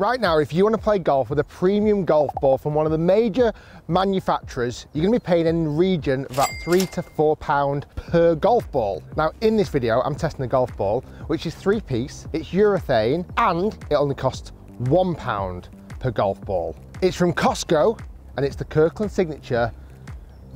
Right now, if you want to play golf with a premium golf ball from one of the major manufacturers, you're going to be paying in the region of about three to four pound per golf ball. Now, in this video, I'm testing the golf ball, which is three piece, it's urethane, and it only costs one pound per golf ball. It's from Costco, and it's the Kirkland Signature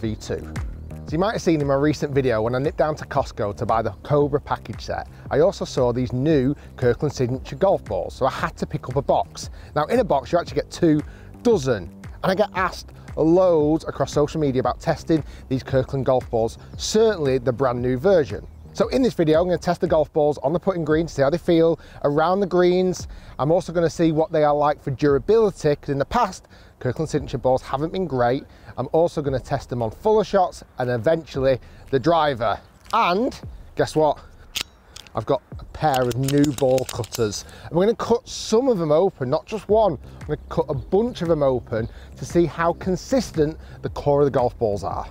V2. So you might have seen in my recent video when I nipped down to Costco to buy the Cobra package set, I also saw these new Kirkland Signature golf balls, so I had to pick up a box. Now in a box you actually get two dozen, and I get asked loads across social media about testing these Kirkland golf balls, certainly the brand new version. So in this video, I'm going to test the golf balls on the putting green, see how they feel around the greens. I'm also going to see what they are like for durability, because in the past, Kirkland Signature balls haven't been great. I'm also going to test them on fuller shots and eventually the driver. And guess what? I've got a pair of new ball cutters. I'm going to cut some of them open, not just one. I'm going to cut a bunch of them open to see how consistent the core of the golf balls are.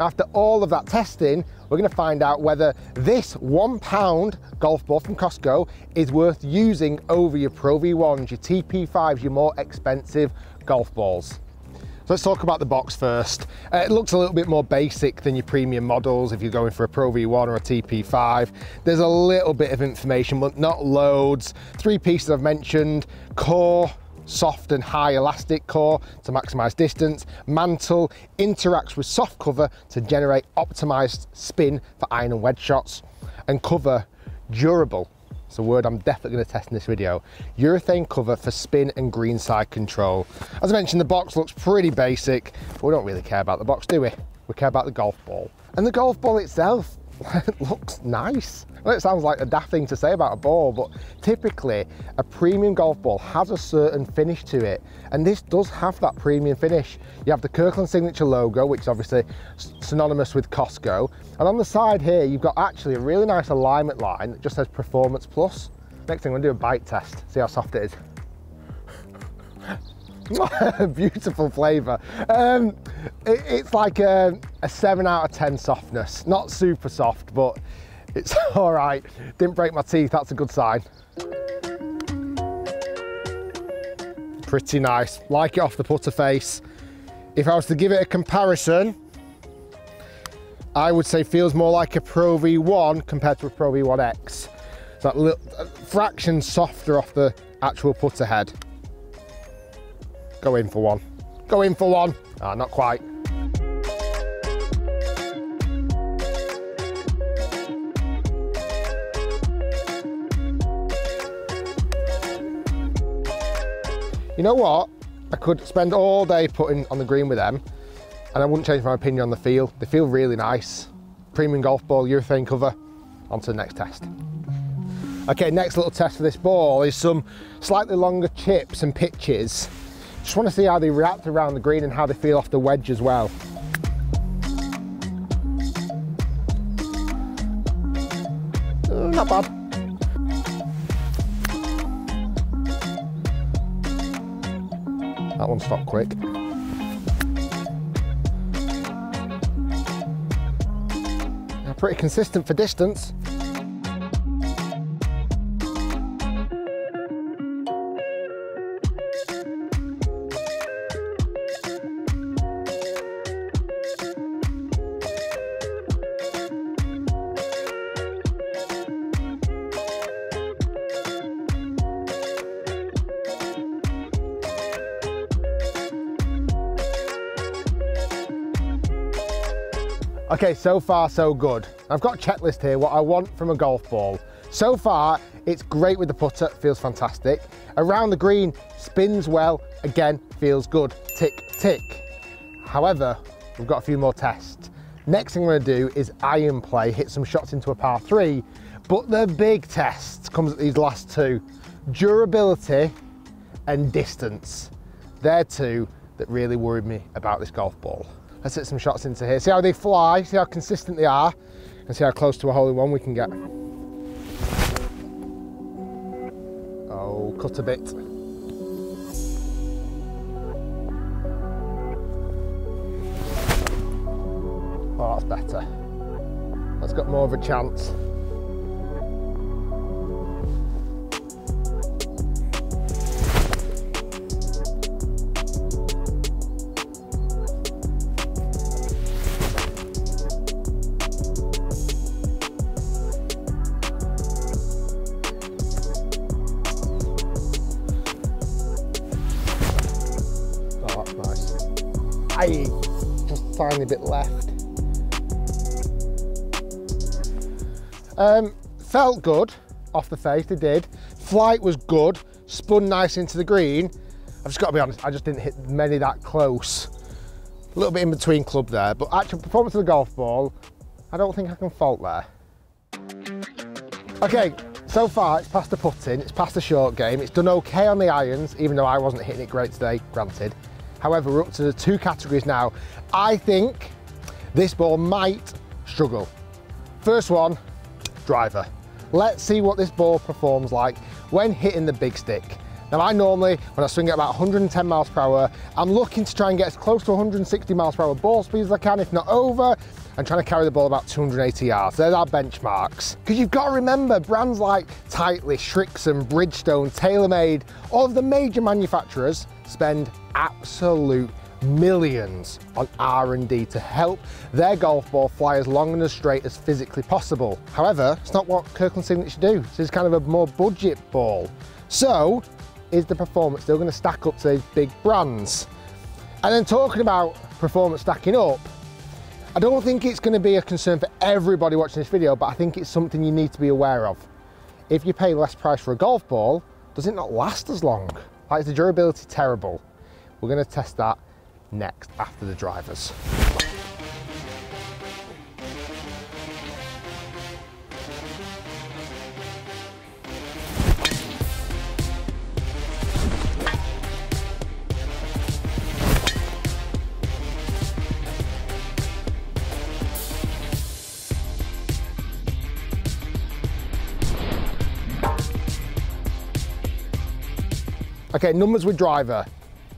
After all of that testing, we're going to find out whether this one pound golf ball from Costco is worth using over your Pro V1s, your TP5s, your more expensive golf balls. So let's talk about the box first. Uh, it looks a little bit more basic than your premium models if you're going for a Pro V1 or a TP5. There's a little bit of information, but not loads. Three pieces I've mentioned, core, soft and high elastic core to maximize distance. Mantle interacts with soft cover to generate optimized spin for iron and wedge shots. And cover durable it's a word I'm definitely going to test in this video. Urethane cover for spin and green side control. As I mentioned, the box looks pretty basic, but we don't really care about the box, do we? We care about the golf ball. And the golf ball itself looks nice. Well, it sounds like a daft thing to say about a ball, but typically a premium golf ball has a certain finish to it. And this does have that premium finish. You have the Kirkland Signature logo, which is obviously synonymous with Costco. And on the side here, you've got actually a really nice alignment line that just says Performance Plus. Next thing, I'm gonna do a bite test, see how soft it is. beautiful flavour. Um, it, it's like a, a, 7 out of 10 softness. Not super soft, but it's all right. Didn't break my teeth, that's a good sign. Pretty nice. Like it off the putter face. If I was to give it a comparison, I would say feels more like a Pro V1 compared to a Pro V1X. So that little fraction softer off the actual putter head. Go in for one. Go in for one. Ah, not quite. You know what? I could spend all day putting on the green with them and I wouldn't change my opinion on the feel. They feel really nice. Premium golf ball, urethane cover. On to the next test. Okay, next little test for this ball is some slightly longer chips and pitches. Just want to see how they react around the green and how they feel off the wedge as well. Mm, not bad. That one stopped quick. Pretty consistent for distance. Okay, so far so good. I've got a checklist here, what I want from a golf ball. So far, it's great with the putter, feels fantastic. Around the green, spins well, again, feels good, tick, tick. However, we've got a few more tests. Next thing I'm gonna do is iron play, hit some shots into a par three, but the big test comes at these last two. Durability and distance. They're two that really worried me about this golf ball. Let's hit some shots into here. See how they fly, see how consistent they are, and see how close to a hole in one we can get. Oh, cut a bit. Oh, that's better. That's got more of a chance. Aye, just tiny bit left. Um, felt good off the face, it did. Flight was good, spun nice into the green. I've just got to be honest, I just didn't hit many that close. A little bit in between club there, but actual performance of the golf ball, I don't think I can fault there. Okay, so far it's passed the putting, it's passed the short game, it's done okay on the irons, even though I wasn't hitting it great today, granted. However, we're up to the two categories now. I think this ball might struggle. First one, driver. Let's see what this ball performs like when hitting the big stick. Now I normally, when I swing at about 110 miles per hour, I'm looking to try and get as close to 160 miles per hour ball speed as I can, if not over, and trying to carry the ball about 280 yards. They're our benchmarks. Because you've got to remember, brands like Titleist, Srixon, Bridgestone, TaylorMade, all of the major manufacturers spend absolute millions on R&D to help their golf ball fly as long and as straight as physically possible. However, it's not what Kirkland Signature do. This is kind of a more budget ball. So, is the performance still going to stack up to these big brands? And then talking about performance stacking up, I don't think it's going to be a concern for everybody watching this video, but I think it's something you need to be aware of. If you pay less price for a golf ball, does it not last as long? Like, is the durability terrible? We're going to test that next after the drivers. Okay, numbers with driver.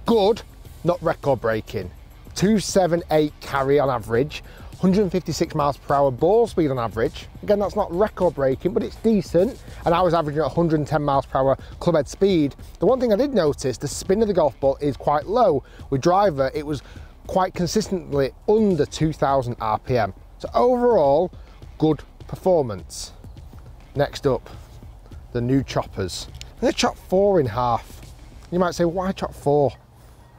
Good, not record breaking. 278 carry on average, 156 miles per hour ball speed on average. Again, that's not record breaking, but it's decent. And I was averaging at 110 miles per hour club head speed. The one thing I did notice, the spin of the golf ball is quite low. With driver, it was quite consistently under 2000 RPM. So overall, good performance. Next up, the new choppers. They chop four in half. You might say, why chop four?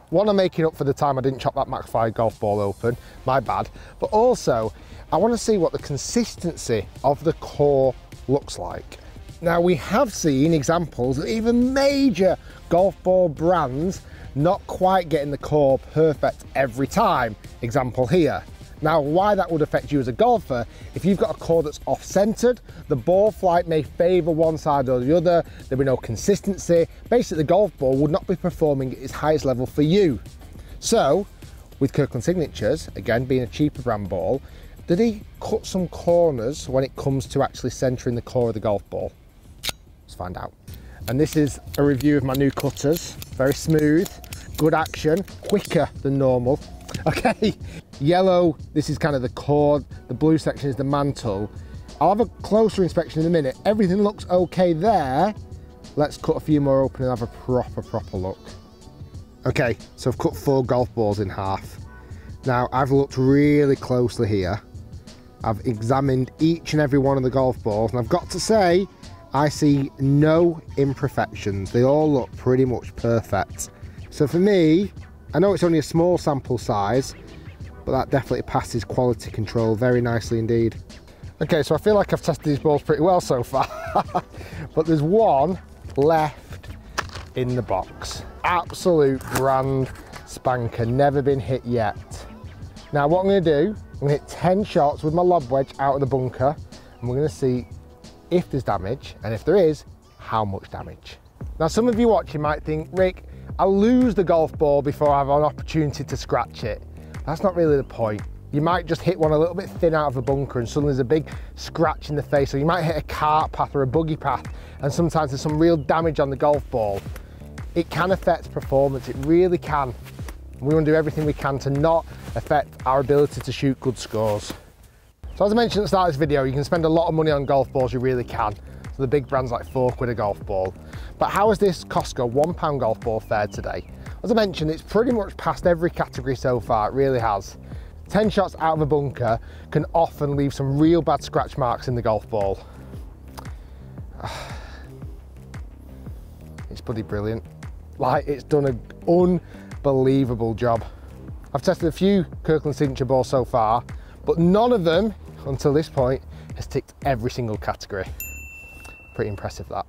One, I'm making up for the time I didn't chop that Mach 5 golf ball open, my bad. But also, I want to see what the consistency of the core looks like. Now, we have seen examples of even major golf ball brands not quite getting the core perfect every time. Example here. Now, why that would affect you as a golfer, if you've got a core that's off-centered, the ball flight may favor one side or the other, there'll be no consistency. Basically, the golf ball would not be performing at its highest level for you. So, with Kirkland Signatures, again, being a cheaper brand ball, did he cut some corners when it comes to actually centering the core of the golf ball? Let's find out. And this is a review of my new cutters. Very smooth, good action, quicker than normal. Okay, yellow, this is kind of the core, the blue section is the mantle. I'll have a closer inspection in a minute. Everything looks okay there. Let's cut a few more open and have a proper, proper look. Okay, so I've cut four golf balls in half. Now, I've looked really closely here. I've examined each and every one of the golf balls, and I've got to say, I see no imperfections. They all look pretty much perfect. So for me, I know it's only a small sample size, but that definitely passes quality control very nicely indeed. Okay, so I feel like I've tested these balls pretty well so far, but there's one left in the box. Absolute brand spanker, never been hit yet. Now what I'm gonna do, I'm gonna hit 10 shots with my lob wedge out of the bunker, and we're gonna see if there's damage, and if there is, how much damage. Now some of you watching might think, Rick, I'll lose the golf ball before I have an opportunity to scratch it. That's not really the point. You might just hit one a little bit thin out of a bunker and suddenly there's a big scratch in the face, or you might hit a cart path or a buggy path, and sometimes there's some real damage on the golf ball. It can affect performance, it really can. We want to do everything we can to not affect our ability to shoot good scores. So as I mentioned at the start of this video, you can spend a lot of money on golf balls, you really can. So the big brands like four quid a golf ball. But how has this Costco one pound golf ball fared today? As I mentioned, it's pretty much passed every category so far, it really has. 10 shots out of a bunker can often leave some real bad scratch marks in the golf ball. It's bloody brilliant. Like, it's done an unbelievable job. I've tested a few Kirkland signature balls so far, but none of them, until this point, has ticked every single category. Pretty impressive that.